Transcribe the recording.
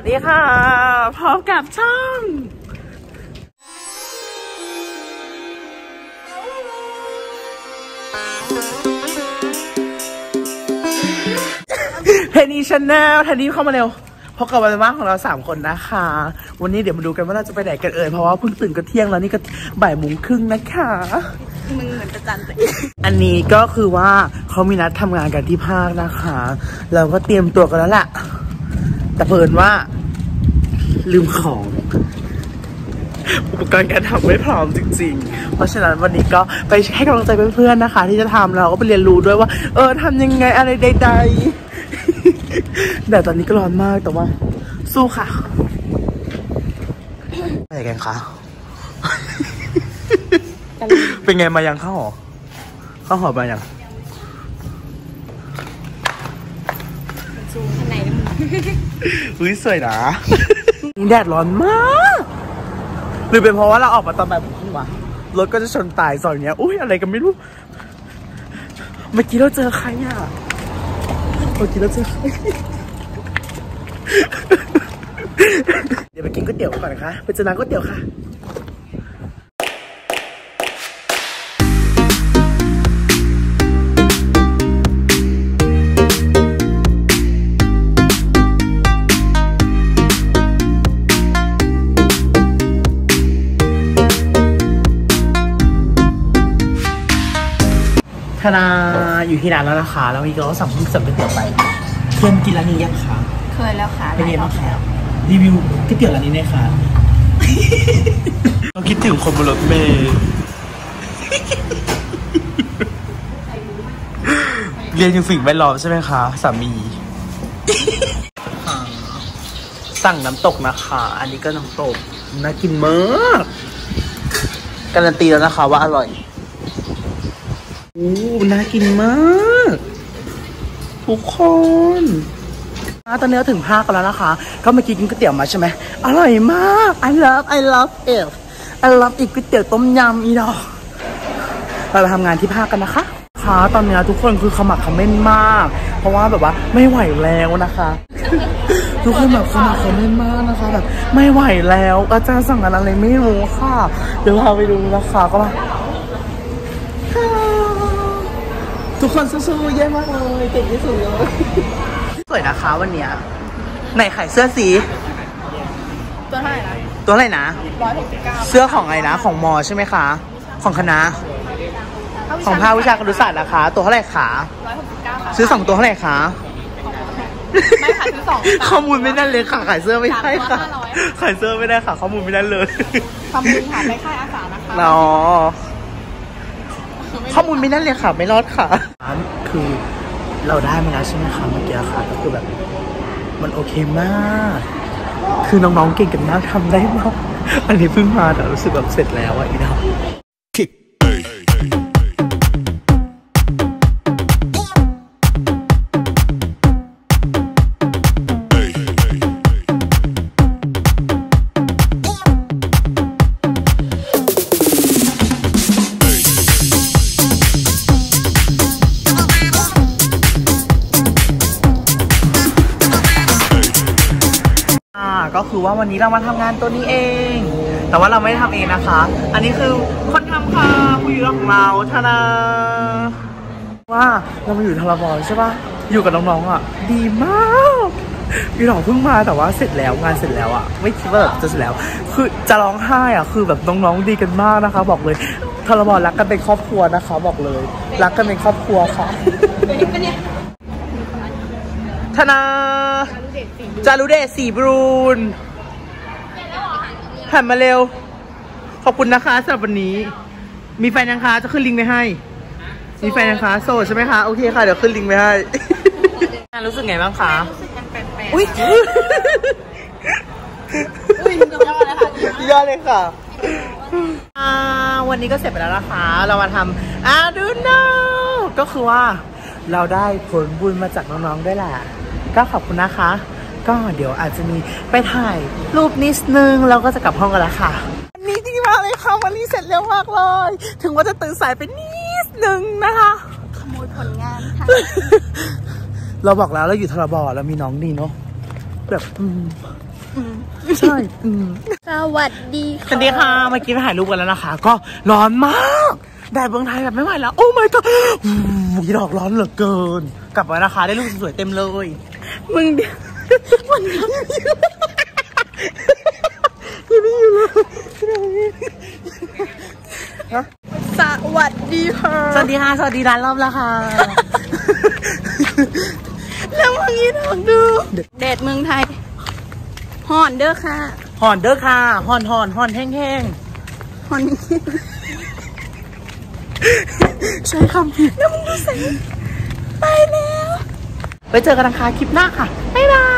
วัสดีค่ะ พร้อมกับช่องเทนนีชาแนลเทนนีเข้ามาเร็วพบกับวันว่างของเราสามคนนะคะ วันนี้เดี๋ยวมาดูกันว่าเราจะไปไหนกันเอ่ย เพราะว่าเพิ่งตื่นก็เที่ยงแล้วนี่ก็บ่ายโมงครึ่งนะคะมึงเหมือนประจันตัวเองอันนี้ก็คือว่าเขามีนัดทำงานกันที่ภาคนะคะ เราก็เตรียมตัวกันแล้วแหละ แต่เพิ่นว่า ลืมของอุปกรณ์การทำไม่พร้อมจริง ๆ เพราะฉะนั้นวันนี้ก็ไปให้กำลังใจเพื่อนๆนะคะ ที่จะทำเราก็ไปเรียนรู้ด้วยว่า เออทำยังไงอะไรใดๆแต่ตอนนี้ก็ร้อนมากแต่ว่า สู้ค่ะอะไรกันคะเป็นไงมายังข้าวหอข้าวหอมายัง อุ้ยสวยนะนี่แดดร้อนมากหรือเป็นเพราะว่าเราออกมาตอนแบบนี้วะรถก็จะชนตายซอยเนี้ยอุ้ยอะไรกันไม่รู้ เมื่อกี้เราเจอใครอะเมื่อกี้เราเจอใครเดี๋ยวไปกินก๋วยเตี๋ยวก่อนนะคะไปเจอร้านก๋วยเตี๋ยวค่ะ ธนาอยู่ที่ร้านแล้วนะคะ แล้วมีก็สั่งเพิ่งสั่งก๋วยเตี๋ยวไปเพื่อนกินร้านนี้ยังคะเคยแล้วค่ะเป็นไงบ้างคะรีวิวก๋วยเตี๋ยวร้านนี้หน่อยค่ะเราคิดถึงคนบนรถเมล์เรียนอยู่สิ่งแวดล้อมใช่ไหมคะสามี สั่งน้ำตกนะคะ อันนี้ก็น้ำตกน่ากินมาก การันตีแล้วนะคะว่าอร่อย โอ้น่ากินมากทุกคนตอนนี้เราถึงภาคกันแล้วนะคะ ก็เมื่อกี้กินก๋วยเตี๋ยวมาใช่ไหมอร่อยมาก I love I love it I love อีกก๋วยเตี๋ยวต้มยำอีดอกเราไปทำงานที่ภาคกันนะคะค่ะตอนนี้ทุกคนคือขมักขม้นมาก เพราะว่าแบบว่าไม่ไหวแล้วนะคะ ทุกคนแบบขมักขม้นมากนะคะแบบไม่ไหวแล้วอาจารย์สั่งอะไรไม่รู้ค่ะ เดี๋ยวพาไปดูนะคะก็มา ทุกคนสู้ๆเยี่ยมมากเลยเก่งที่สุดเลยสวยนะคะวันเนี้ยไหนขายเสื้อสี ตัวเท่าไหร่นะตัวอะไรนะ ร้อยหกสิบเก้าเสื้อของอะไรนะ ของมอใช่ไหมคะ ของคณะ ของภาควิชาครุศาสตร์นะคะ ตัวเท่าไหร่คะร้อยหกสิบเก้าค่ะซื้อสองตัวเท่าไหร่คะ ไม่ค่ะซื้อสองข้อมูลไม่ได้เลยค่ะขายเสื้อไม่ได้ค่ะสามร้อยขายเสื้อไม่ได้ค่ะ ข้อมูลไม่ได้เลยทำบุญค่ะไปค่ายอาสานะคะ เนาะ ข้อมูลไม่นั่นเลยค่ะ ไม่รอดค่ะคือเราได้มาแล้วใช่ไหมคะเมื่อกี้ค่ะก็คือแบบ มันโอเคมาก คือน้องๆเก่งกันมากทำได้มาก อันนี้เพิ่งมาแต่รู้สึกแบบเสร็จแล้วอะอีดาว ก็คือว่าวันนี้เรามาทำงานตัวนี้เอง แต่ว่าเราไม่ได้ทำเองนะคะ อันนี้คือคนทำค่ะผู้อยู่ของเราทานาว่าเรามาอยู่ทาราบอลใช่ปะอยู่กับน้องๆอะ ดีมากพี่หลองเพิ่งมาแต่ว่าเสร็จแล้วงานเสร็จแล้วอะ ไม่คิดว่าแบบจะเสร็จแล้ว คือจะร้องไห้อะคือแบบน้องๆดีกันมากนะคะ บอกเลยทาราบอลรักกันเป็นครอบครัวนะคะ บอกเลย รักกันเป็นครอบครัวค่ะเป็นเนี่ยธนา จารุเดชสีบรูนหันมาเร็ว ขอบคุณนะคะสำหรับวันนี้ มีแฟนยังคะจะขึ้นลิงก์ไปให้ มีแฟนยังคะโสดใช่ไหมคะ โอเคค่ะ เดี๋ยวขึ้นลิงก์ไปให้รู้สึกไงบ้างคะ รู้สึกมันแปลกๆอุ้ยอุ้ยยอดเลยค่ะยอดเลยค่ะอ่าวันนี้ก็เสร็จไปแล้วนะคะ เรามาทำอาดูโนก็คือว่าเราได้ผลบุญมาจากน้องๆด้วยแหละ ก็ขอบคุณนะคะ ก็เดี๋ยวอาจจะมีไปถ่ายรูปนิดนึงแล้วก็จะกลับห้องกันแล้วค่ะวันนี้ดีมากเลยค่ะวันนี้เสร็จเร็วมากเลย ถึงว่าจะตื่นสายไปนิดนึงนะคะขโมยผลงานค่ะ เราบอกแล้วเราอยู่ทรบอเรามีน้องดีเนาะแบบอืมใช่อืมสวัสดีสวัสดีค่ะเมื่อกี้ไปถ่ายรูปกันแล้วนะคะ ก็ร้อนมากแดดเมืองไทยแบบไม่ไหวแล้ว โอ้ my god อู้ยดอกร้อนเหลือเกิน กลับมานะคะ ได้รูปสวยๆเต็มเลย มึงเดี๋ยว มันยังอยู่ยังไม่อยู่เลยสวัสดีค่ะ สวัสดีค่ะ สวัสดีร้านรอบแล้วค่ะ แล้วมึงยี่ดอกดูแดดเมืองไทยห่อนเด้อค่ะหอนเด้อค่ะหอนหอนหอนแห้งห่อนนี่ๆใช้คำผิดแล้วมึงดูสิไปแล้ว ไปเจอกันนะคะคลิปหน้าค่ะ บ๊ายบาย